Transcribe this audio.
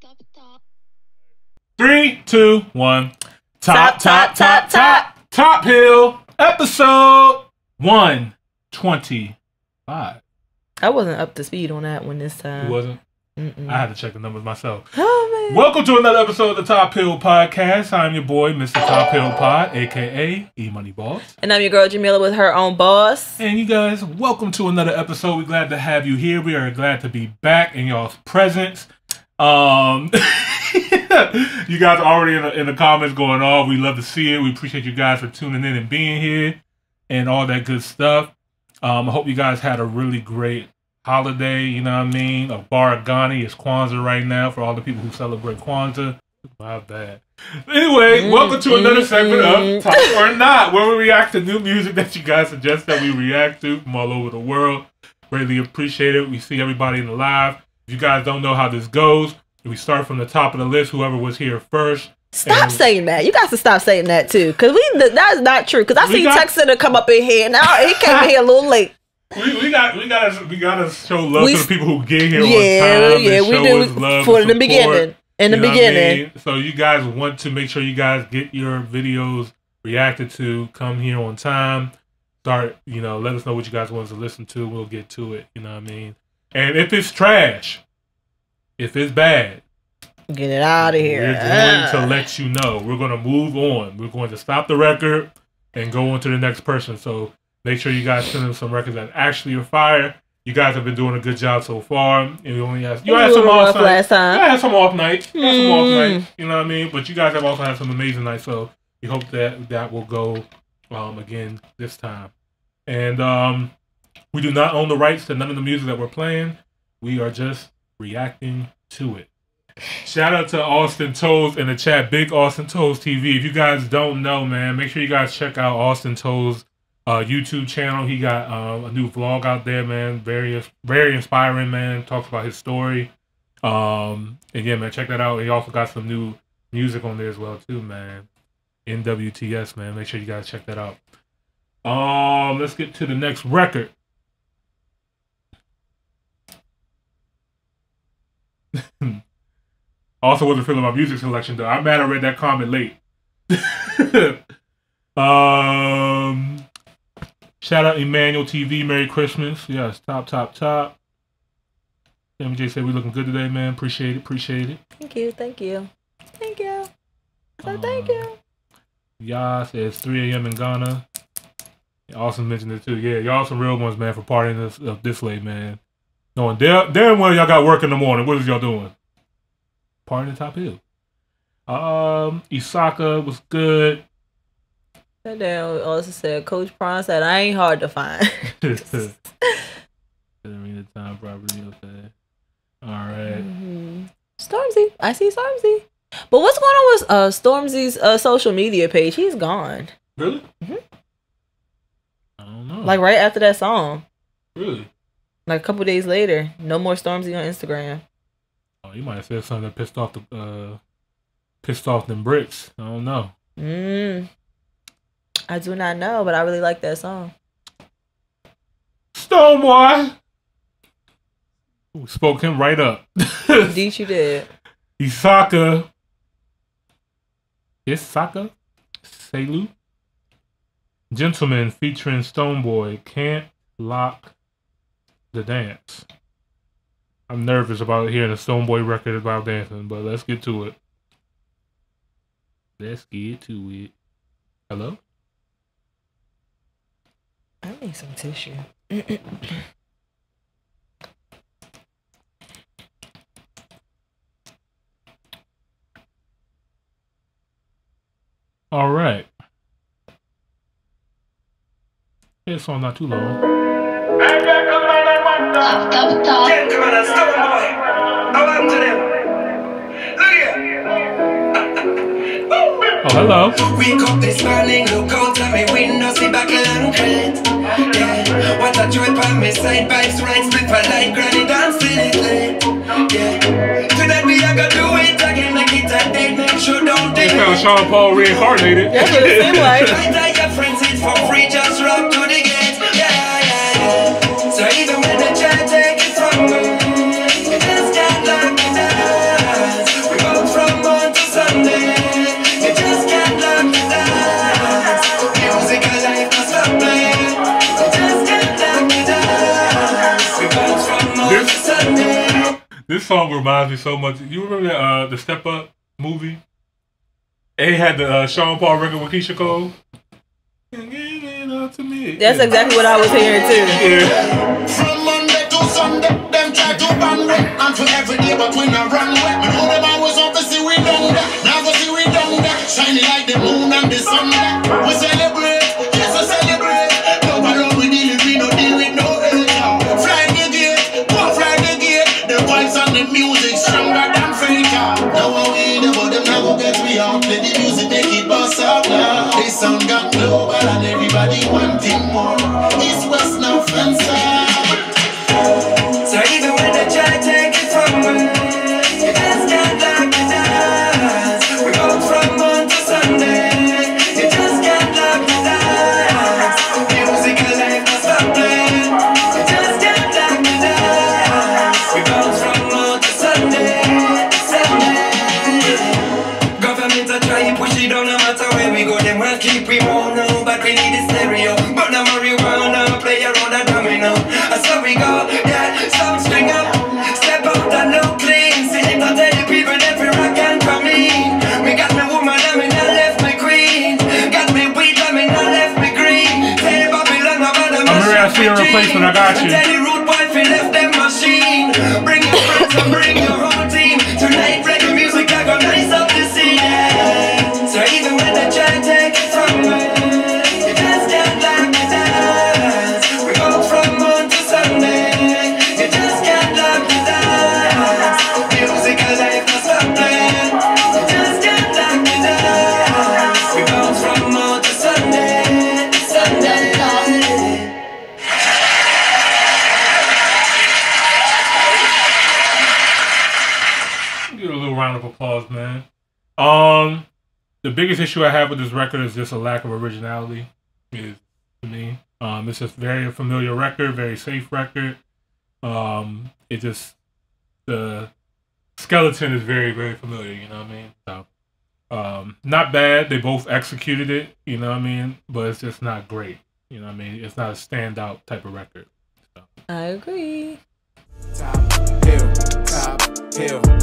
top, top. Three, two, one. Top, top, top, top. Top Hill, episode 125. I wasn't up to speed on that one this time. It wasn't? Mm-mm. I had to check the numbers myself. Oh man. Welcome to another episode of the Top Hill Podcast. I'm your boy, Mr. Top Hill Pod, aka E Money Boss. And I'm your girl Jamila with her own boss. And you guys, welcome to another episode. We're glad to have you here. We are glad to be back in y'all's presence. Um, you guys are already in the, in the comments going off. We love to see it. We appreciate you guys for tuning in and being here and all that good stuff. Um, I hope you guys had a really great holiday. You know what I mean? Habari gani is Kwanzaa right now for all the people who celebrate Kwanzaa. My bad. Anyway, welcome to another segment of Talk or Not, where we react to new music that you guys suggest that we react to from all over the world. Greatly appreciate it. We see everybody in the live. If you guys don't know how this goes, we start from the top of the list, whoever was here first. Stop And- saying that. You got to stop saying that too, because we that's not true. Because I see got- Texan to come up in here. Now he came here a little late. We, we got we got to we got to show love We to the people who get here on Yeah, time. yeah, and we do love for and the beginning. In the You know what I beginning, mean? So you guys want to make sure you guys get your videos reacted to. Come here on time. Start, you know, let us know what you guys want us to listen to. We'll get to it. You know what I mean? And if it's trash, if it's bad, get it out of here. we're going Ah. to let you know. We're going to move on. We're going to stop the record and go on to the next person. So make sure you guys send them some records that actually are fire. You guys have been doing a good job so far. And you only have you had some off nights. last time. You had some off nights. You had some off Mm. nights. You know what I mean? But you guys have also had some amazing nights. So we hope that that will go um, again this time. And um, we do not own the rights to none of the music that we're playing. We are just reacting to it. Shout out to Austin Toes in the chat, Big Austin Toes TV. If you guys don't know, man, make sure you guys check out Austin Toes uh, YouTube channel. He got um, a new vlog out there, man. Very, very inspiring, man. Talks about his story. Um, and yeah, man, check that out. He also got some new music on there as well, too, man. NWTS, man. Make sure you guys check that out. Um, let's get to the next record. Also wasn't feeling my music selection though. I'm mad I read that comment late. um shout out Emmanuel TV, Merry Christmas. Yes, top, top, top. MJ said we looking good today, man. Appreciate it, appreciate it. Thank you, thank you, thank you. So Um, thank you. Yah says 3 a.m. in Ghana. Austin mentioned it too. Yeah, y'all some real ones, man, for partying this up this late, man. Knowing damn, damn well y'all got work in the morning. What is y'all doing? Partying at Top Hill. Um, Isaka was good. And then also said, Coach Prawn said, I ain't hard to find. Didn't the time properly. Okay. All right. Mhm. Stormzy. I see Stormzy. But what's going on with uh Stormzy's uh social media page? He's gone. Really? Mhm. I don't know. Like right after that song. really? Like a couple days later. No more Stormzy on Instagram. Oh, you might have said something that pissed off the uh, pissed off them bricks. I don't know. Mm. I do not know, but I really like that song. Stonebwoy. Ooh, Spoke him right up. Indeed you did. Isaka. Isaka? Selu? Gentleman featuring Stonebwoy can't lock the dance. I'm nervous about hearing a Stonebwoy record about dancing, but let's get to it. Let's get to it. Hello? I need some tissue. All right. This song not too long. Top, top, top. Gentleman and Stonebwoy, I want to them. Look here. Oh, hello. Wake up this morning, look out of my window, see buckle and crate. Yeah, what a joy by my side, vibes right, split for light, granny dance till it late. Yeah, today we are gonna do it again, make it a day, make sure don't They delay. found Sean Paul reincarnated. That's what it seemed like. This song reminds me so much. You remember that, uh, the Step Up movie? It had the uh, Sean Paul record with Keyshia Cole. Give it up to me. That's exactly what I was hearing too. Yeah. From Monday to Sunday, them try to ban we And for every day, but we not run away We know them always want to see we down there Now go see we down there Shining like the moon and the sun We celebrate, we Play the music, make it bust up now This song got global and everybody wanting more a try push it down no matter where we go. Them will keep we on now, but we need the stereo. But the marijuana play around a domino. And so we go, yeah, some string up, step out and look clean. See it, I tell you people every rock and for me. We got me woman, I mean I left me queen. Got me weed, I mean I left me green. Tell Babylon about the I'm ready to see a replacement, I got you. Tell the boy left them machine. Bring your friends and bring the biggest issue I have with this record is just a lack of originality. Is to me, um, it's just very familiar record, very safe record. Um, it just the skeleton is very very familiar. You know what I mean? So, um, not bad. They both executed it. You know what I mean? But it's just not great. You know what I mean? It's not a standout type of record. I agree. top hill, top hill.